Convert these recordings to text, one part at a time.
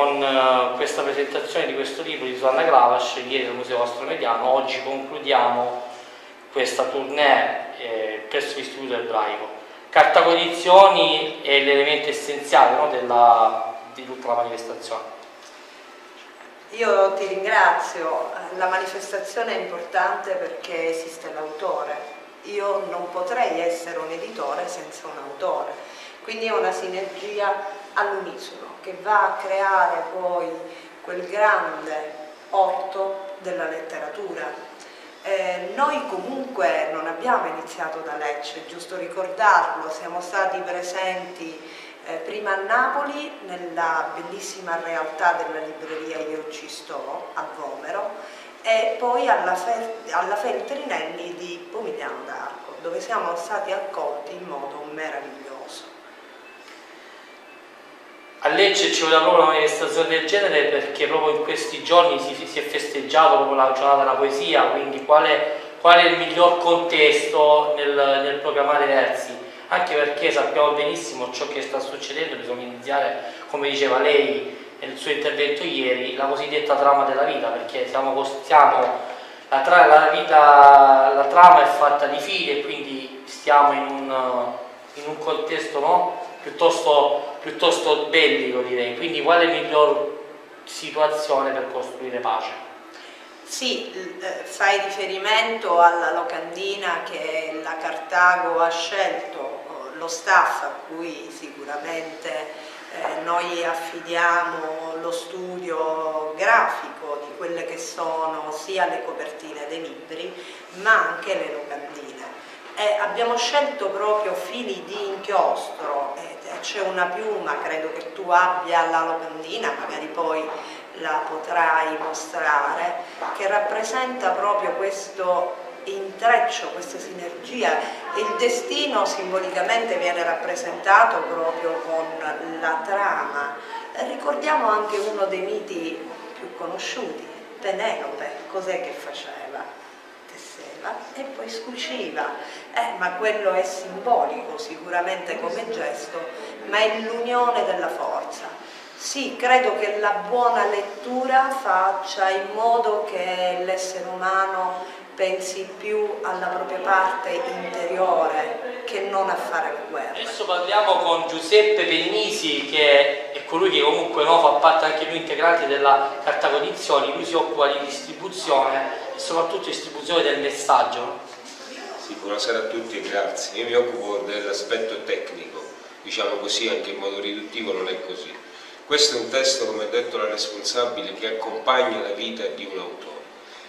con eh, questa presentazione di questo libro di Susanna Glavas ieri al Museo Astromediano. Oggi concludiamo questa tournée eh, presso l'Istituto Ebraico. Cartacodizioni è l'elemento essenziale no, della, di tutta la manifestazione. Io ti ringrazio, la manifestazione è importante perché esiste l'autore. Io non potrei essere un editore senza un autore, quindi è una sinergia all'unisono che va a creare poi quel grande orto della letteratura. Eh, noi comunque non abbiamo iniziato da Lecce, è giusto ricordarlo, siamo stati presenti eh, prima a Napoli nella bellissima realtà della libreria Io ci sto a Vomero e poi alla, Fer alla Feltrinelli di Pomigliano d'Arco dove siamo stati accolti in modo meraviglioso. A Lecce ci voleva proprio una manifestazione del genere perché proprio in questi giorni si, si è festeggiato proprio la giornata della poesia, quindi quale, qual è il miglior contesto nel, nel programmare versi? anche perché sappiamo benissimo ciò che sta succedendo, bisogna iniziare, come diceva lei nel suo intervento ieri, la cosiddetta trama della vita, perché siamo, stiamo, la, tra, la, vita, la trama è fatta di figli e quindi stiamo in un, in un contesto no? piuttosto, piuttosto bellico direi, quindi qual è la miglior situazione per costruire pace? Sì, eh, fai riferimento alla locandina che la Cartago ha scelto, lo staff a cui sicuramente eh, noi affidiamo lo studio grafico di quelle che sono sia le copertine dei libri ma anche le locandine. E abbiamo scelto proprio fili di inchiostro, c'è una piuma, credo che tu abbia la locandina, magari poi la potrai mostrare, che rappresenta proprio questo intreccio, questa sinergia. Il destino simbolicamente viene rappresentato proprio con la trama. Ricordiamo anche uno dei miti più conosciuti, Penelope, cos'è che faceva? Tesseva e poi scuciva, eh, ma quello è simbolico sicuramente come gesto, ma è l'unione della forza. Sì, credo che la buona lettura faccia in modo che l'essere umano pensi più alla propria parte interiore che non a fare la guerra. Adesso parliamo con Giuseppe Pennisi che è colui che comunque no, fa parte anche lui integrante della carta condizioni, lui si occupa di distribuzione soprattutto distribuzione del messaggio. Sì, buonasera a tutti e grazie. Io mi occupo dell'aspetto tecnico, diciamo così anche in modo riduttivo non è così questo è un testo, come ha detto la responsabile, che accompagna la vita di un autore.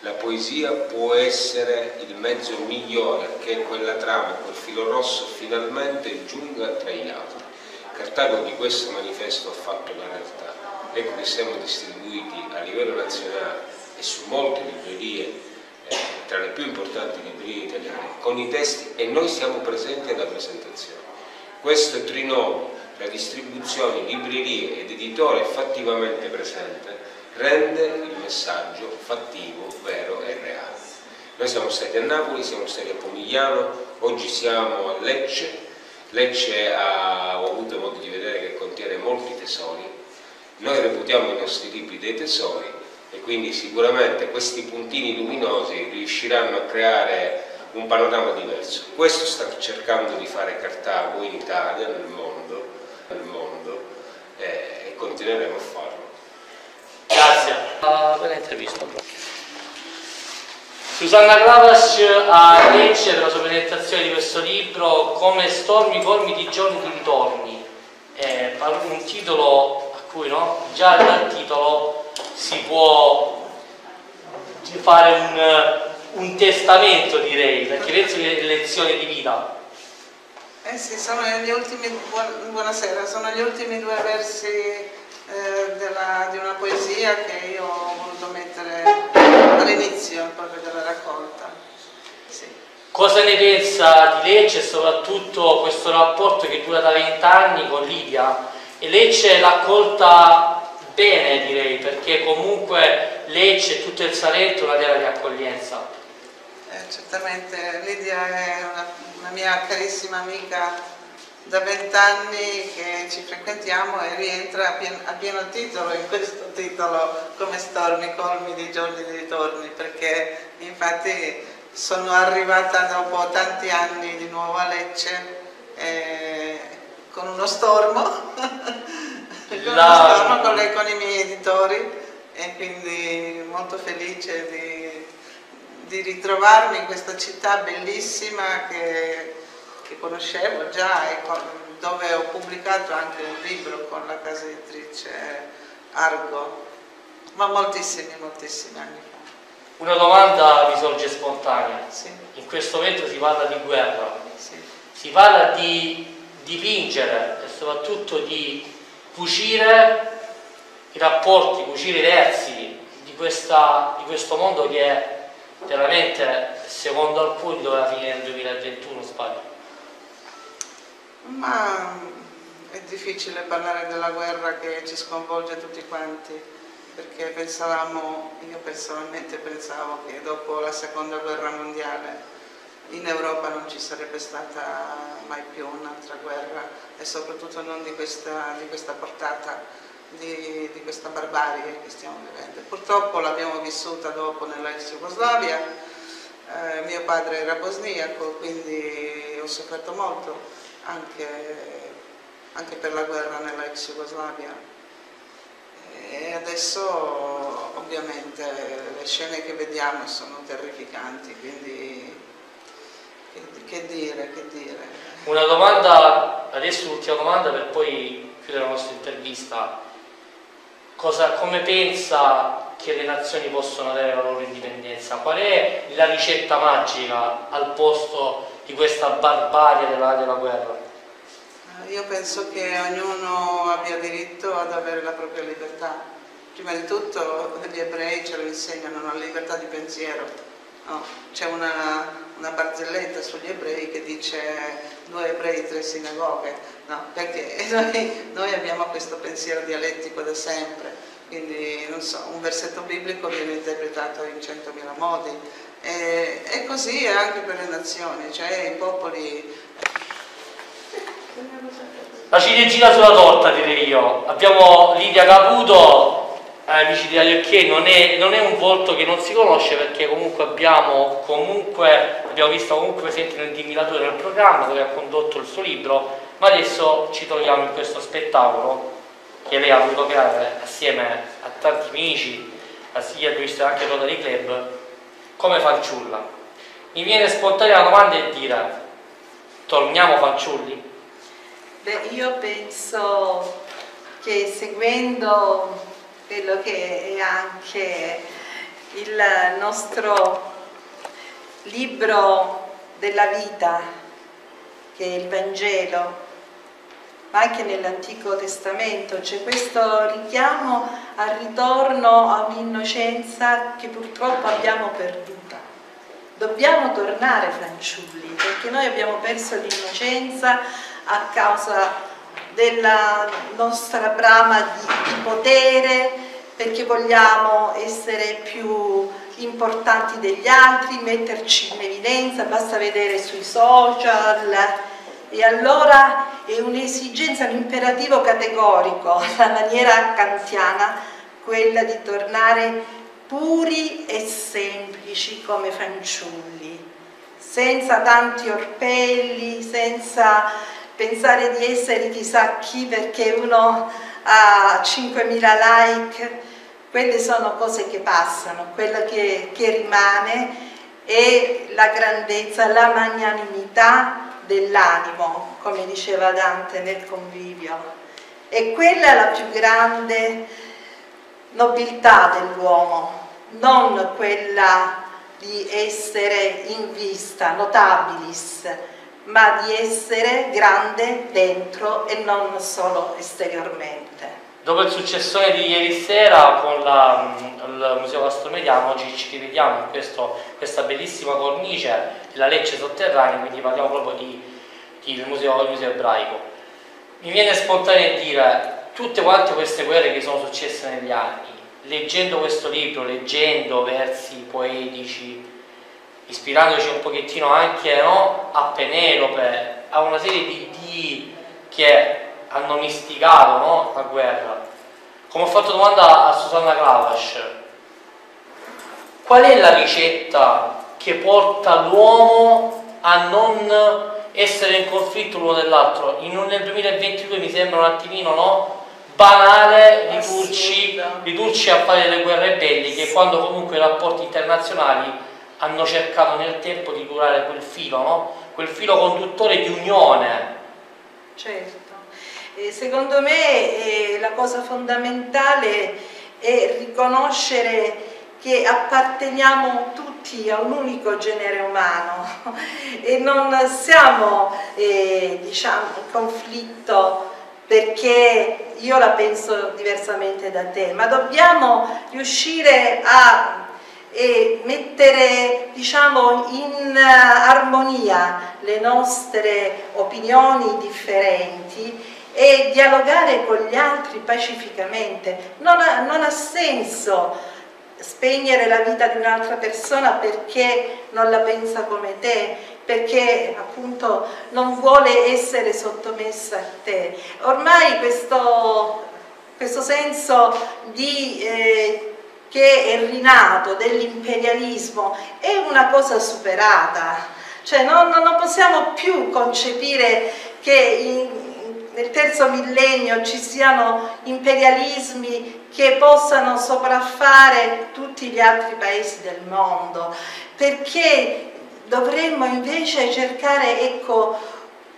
La poesia può essere il mezzo migliore che quella trama, quel filo rosso finalmente giunga tra gli altri. Cartago di questo manifesto ha fatto la realtà. Ecco che siamo distribuiti a livello nazionale e su molte librerie, eh, tra le più importanti librerie italiane, con i testi e noi siamo presenti alla presentazione. Questo trinomio la distribuzione, librerie ed editore fattivamente presente rende il messaggio fattivo, vero e reale. Noi siamo stati a Napoli, siamo stati a Pomigliano, oggi siamo a Lecce. Lecce ha, ho avuto modo di vedere che contiene molti tesori. Noi reputiamo i nostri libri dei tesori e quindi sicuramente questi puntini luminosi riusciranno a creare un panorama diverso. Questo sta cercando di fare Cartago in Italia, nel mondo, nel mondo eh, e continueremo a farlo. Grazie uh, per l'intervista. Susanna Glavas a Lecce per la sua presentazione di questo libro Come stormi formi di giorni di ritorni. Eh, un titolo a cui no? già dal titolo si può fare un, un testamento direi, perché penso che è lezione di vita eh sì, sono gli ultimi, buonasera, sono gli ultimi due versi eh, della, di una poesia che io ho voluto mettere all'inizio proprio della raccolta. Sì. Cosa ne pensa di Lecce e soprattutto questo rapporto che dura da vent'anni con Lidia? E Lecce l'ha accolta bene direi, perché comunque Lecce e tutto il Salento è una terra di accoglienza. Eh, certamente Lidia è una una mia carissima amica da vent'anni che ci frequentiamo e rientra a, pien a, pieno titolo in questo titolo come stormi colmi di giorni di ritorni perché infatti sono arrivata dopo tanti anni di nuovo a Lecce eh, con uno stormo, uno stormo con, le, con, i miei editori e quindi molto felice di, di ritrovarmi in questa città bellissima che che conoscevo già e con, dove ho pubblicato anche un libro con la casa editrice Argo, ma moltissimi, moltissimi anni fa. Una domanda mi sorge spontanea. Sì. In questo momento si parla di guerra, sì. si parla di dipingere e soprattutto di cucire i rapporti, cucire i versi di, questa, di questo mondo che è veramente, secondo alcuni, doveva finire nel 2021, sbaglio. Ma è difficile parlare della guerra che ci sconvolge tutti quanti, perché pensavamo, io personalmente pensavo che dopo la seconda guerra mondiale in Europa non ci sarebbe stata mai più un'altra guerra e soprattutto non di questa, di questa portata, di, di, questa barbarie che stiamo vivendo. Purtroppo l'abbiamo vissuta dopo nella ex Jugoslavia, eh, mio padre era bosniaco, quindi ho sofferto molto anche, anche per la guerra nella ex Jugoslavia. E adesso ovviamente le scene che vediamo sono terrificanti, quindi che, che dire, che dire. Una domanda, adesso l'ultima domanda per poi chiudere la nostra intervista. Cosa, come pensa che le nazioni possono avere la loro indipendenza? Qual è la ricetta magica al posto di questa barbarie della, della guerra? Io penso che ognuno abbia diritto ad avere la propria libertà. Prima di tutto gli ebrei ce lo insegnano, la libertà di pensiero. No? C'è una, una, barzelletta sugli ebrei che dice due ebrei, tre sinagoghe, no? perché noi, noi abbiamo questo pensiero dialettico da sempre, quindi so, un versetto biblico viene interpretato in centomila modi e, e così è anche per le nazioni, cioè i popoli la ciliegina sulla torta direi io. Abbiamo Lidia Caputo, amici di Aglio non è, non è un volto che non si conosce perché comunque abbiamo, comunque, abbiamo visto comunque presente nel diminuatore del programma dove ha condotto il suo libro, ma adesso ci troviamo in questo spettacolo che lei ha voluto creare assieme a tanti amici, a sia visto anche il Rotary Club, come fanciulla. Mi viene spontanea la domanda e dire, torniamo fanciulli? Beh, io penso che seguendo quello che è anche il nostro libro della vita, che è il Vangelo, ma anche nell'Antico Testamento c'è questo richiamo al ritorno a un'innocenza che purtroppo abbiamo perduta. Dobbiamo tornare fanciulli, perché noi abbiamo perso l'innocenza a causa della nostra brama di, di potere, perché vogliamo essere più importanti degli altri, metterci in evidenza, basta vedere sui social. E allora è un'esigenza, un imperativo categorico, la maniera kantiana, quella di tornare puri e semplici come fanciulli, senza tanti orpelli, senza pensare di essere chissà chi perché uno ha 5.000 like, quelle sono cose che passano, quello che, che rimane è la grandezza, la magnanimità dell'animo, come diceva Dante nel convivio. E quella è la più grande nobiltà dell'uomo, non quella di essere in vista, notabilis, ma di essere grande dentro e non solo esteriormente. Dopo il successore di ieri sera con la, il Museo Castromediano, oggi ci rivediamo in questo, questa bellissima cornice della Lecce sotterranea, quindi parliamo proprio di, di il, museo, il museo ebraico. Mi viene spontaneo dire tutte quante queste guerre che sono successe negli anni, leggendo questo libro, leggendo versi poetici, ispirandoci un pochettino anche no, a Penelope, a una serie di, di partiti che hanno mistigato no? la guerra. Come ho fatto domanda a Susanna Clavash, qual è la ricetta che porta l'uomo a non essere in conflitto l'uno dell'altro? nel 2022 mi sembra un attimino no? banale ridurci, ridurci a fare le guerre belliche quando comunque i rapporti internazionali hanno cercato nel tempo di curare quel filo, no? quel filo conduttore di unione. Certo. E secondo me eh, la cosa fondamentale è riconoscere che apparteniamo tutti a un unico genere umano e non siamo eh, diciamo, in conflitto perché io la penso diversamente da te, ma dobbiamo riuscire a e mettere diciamo, in armonia le nostre opinioni differenti e dialogare con gli altri pacificamente. Non ha, non ha senso spegnere la vita di un'altra persona perché non la pensa come te, perché appunto non vuole essere sottomessa a te. Ormai questo, questo senso di... Eh, che è rinato dell'imperialismo è una cosa superata, cioè non, non possiamo più concepire che in, nel terzo millennio ci siano imperialismi che possano sopraffare tutti gli altri paesi del mondo, perché dovremmo invece cercare, ecco,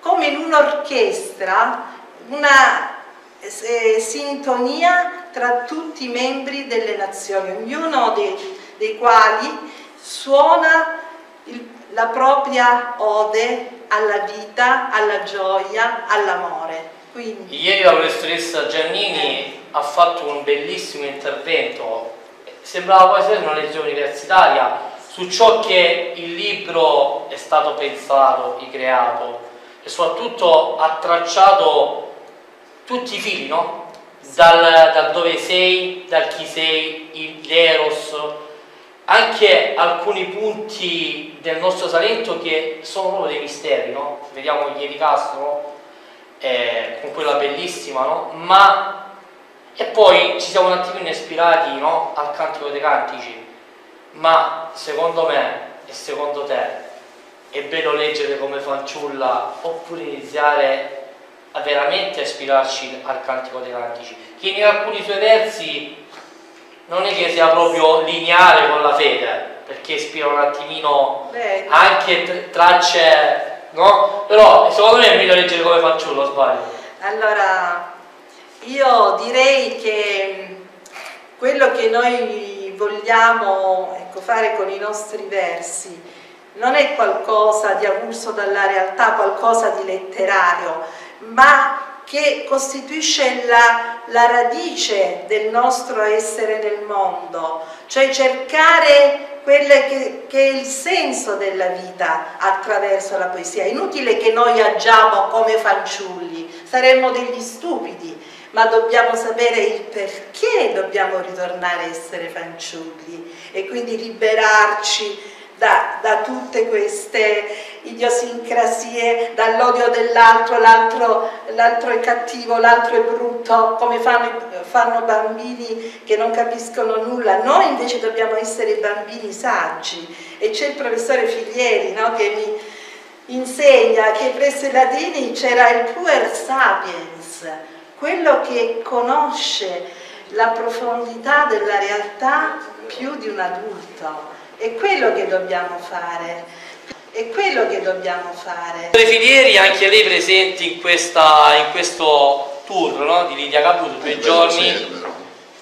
come in un'orchestra, una eh, sintonia tra tutti i membri delle nazioni, ognuno dei, dei quali suona il, la propria ode alla vita, alla gioia, all'amore. Ieri la professoressa Giannini ha fatto un bellissimo intervento, sembrava quasi una lezione universitaria, su ciò che il libro è stato pensato e creato e soprattutto ha tracciato tutti i fili, no? Dal, dal, dove sei, dal chi sei, l'eros, anche alcuni punti del nostro Salento che sono proprio dei misteri, no? Vediamo ieri Castro, eh, con quella bellissima, no? Ma e poi ci siamo un attimino ispirati no? al Cantico dei Cantici, ma secondo me e secondo te è bello leggere come fanciulla oppure iniziare a veramente ispirarci al Cantico dei Cantici, che in alcuni suoi versi non è che sia proprio lineare con la fede, perché ispira un attimino Beh, anche tracce, no? Però secondo me è meglio leggere come fanciullo, sbaglio. Allora, io direi che quello che noi vogliamo ecco, fare con i nostri versi non è qualcosa di avulso dalla realtà, qualcosa di letterario, ma che costituisce la, la, radice del nostro essere nel mondo, cioè cercare quello che, che, è il senso della vita attraverso la poesia. È inutile che noi agiamo come fanciulli, saremmo degli stupidi, ma dobbiamo sapere il perché dobbiamo ritornare a essere fanciulli e quindi liberarci da, da tutte queste idiosincrasie, dall'odio dell'altro, l'altro è cattivo, l'altro è brutto, come fanno, fanno bambini che non capiscono nulla. Noi invece dobbiamo essere bambini saggi e c'è il professore Figlieri no, che mi insegna che presso i latini c'era il puer sapiens, quello che conosce la profondità della realtà più di un adulto è quello che dobbiamo fare. È quello che dobbiamo fare. Le filieri anche lei presenti in, questa, in questo tour no? di Lidia Caputo, due eh, giorni.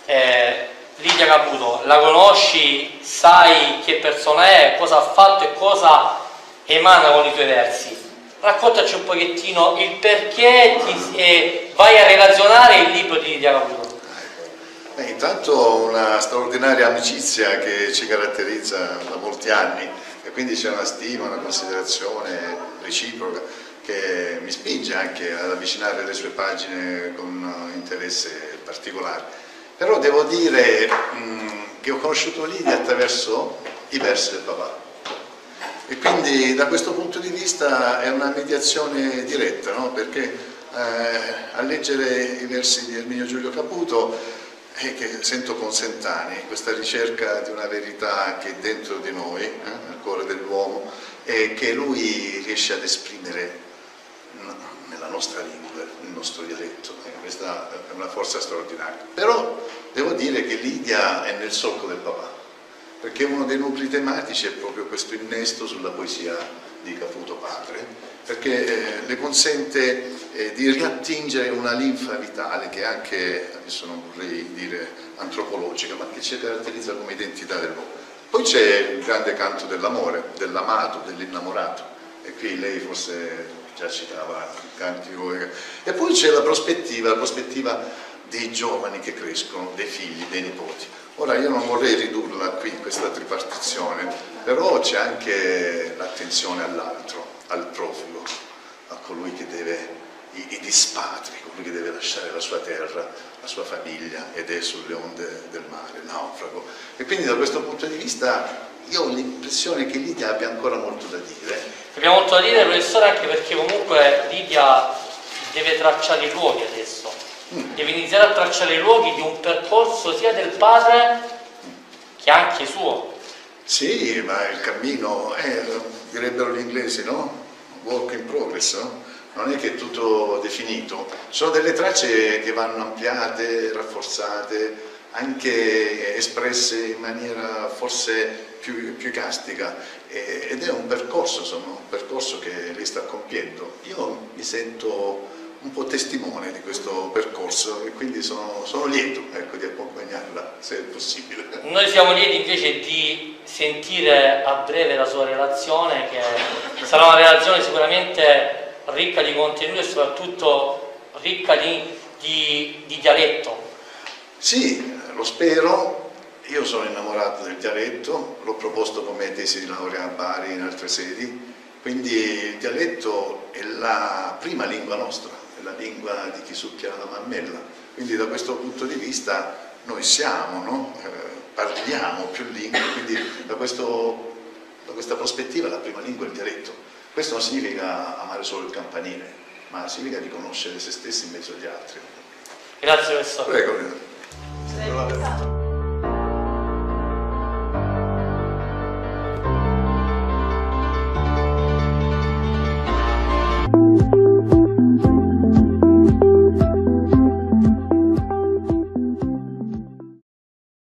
Eh, Lidia Caputo, la conosci, sai che persona è, cosa ha fatto e cosa emana con i tuoi versi. Raccontaci un pochettino il perché ti, eh, vai a relazionare il libro di Lidia Caputo. Beh, intanto una straordinaria amicizia che ci caratterizza da molti anni e quindi c'è una stima, una considerazione reciproca che mi spinge anche ad avvicinare le sue pagine con interesse particolare. Però devo dire mh, che ho conosciuto Lidia attraverso i versi del papà. E quindi da questo punto di vista è una mediazione diretta, no? perché eh, a leggere i versi di Erminio Giulio Caputo e che sento con Sentani, questa ricerca di una verità che è dentro di noi, eh, nel cuore dell'uomo, e che lui riesce ad esprimere nella nostra lingua, nel nostro dialetto. Eh, questa è una forza straordinaria. Però devo dire che Lidia è nel solco del papà, perché uno dei nuclei tematici è proprio questo innesto sulla poesia di Caputo padre, perché eh, le consente eh, di riattingere una linfa vitale che anche, adesso non vorrei dire antropologica, ma che ci caratterizza come identità dell'uomo. Poi c'è il grande canto dell'amore, dell'amato, dell'innamorato, e qui lei forse già citava il cantico, e poi c'è la prospettiva, la prospettiva dei giovani che crescono, dei figli, dei nipoti. Ora io non vorrei ridurla qui questa tripartizione, però c'è anche l'attenzione all'altro, al profugo, a colui che deve, i, i dispatri, colui che deve lasciare la sua terra, la sua famiglia ed è sulle onde del mare, naufrago. E quindi da questo punto di vista io ho l'impressione che Lidia abbia ancora molto da dire. Abbiamo molto da dire professore anche perché comunque Lidia deve tracciare i luoghi adesso. Deve iniziare a tracciare i luoghi di un percorso sia del padre che anche suo. Sì, ma il cammino, eh, direbbero gli inglesi, no? Work in progress, no? Non è che è tutto definito, sono delle tracce che vanno ampliate, rafforzate, anche espresse in maniera forse più, più castica ed è un percorso, insomma, un percorso che lei sta compiendo. Io mi sento un po' testimone di questo percorso e quindi sono, sono lieto ecco, di accompagnarla se è possibile. Noi siamo lieti invece di sentire a breve la sua relazione che sarà una relazione sicuramente ricca di contenuti e soprattutto ricca di, di, di dialetto. Sì, lo spero, io sono innamorato del dialetto, l'ho proposto come tesi di laurea a Bari in altre sedi, quindi il dialetto è la prima lingua nostra, la lingua di chi succhia la mammella, quindi da questo punto di vista noi siamo, no? eh, parliamo più lingue, quindi da, questo, da questa prospettiva la prima lingua è il dialetto. Questo non significa amare solo il campanile, ma significa riconoscere se stessi in mezzo agli altri. Grazie professore. Prego. Prego.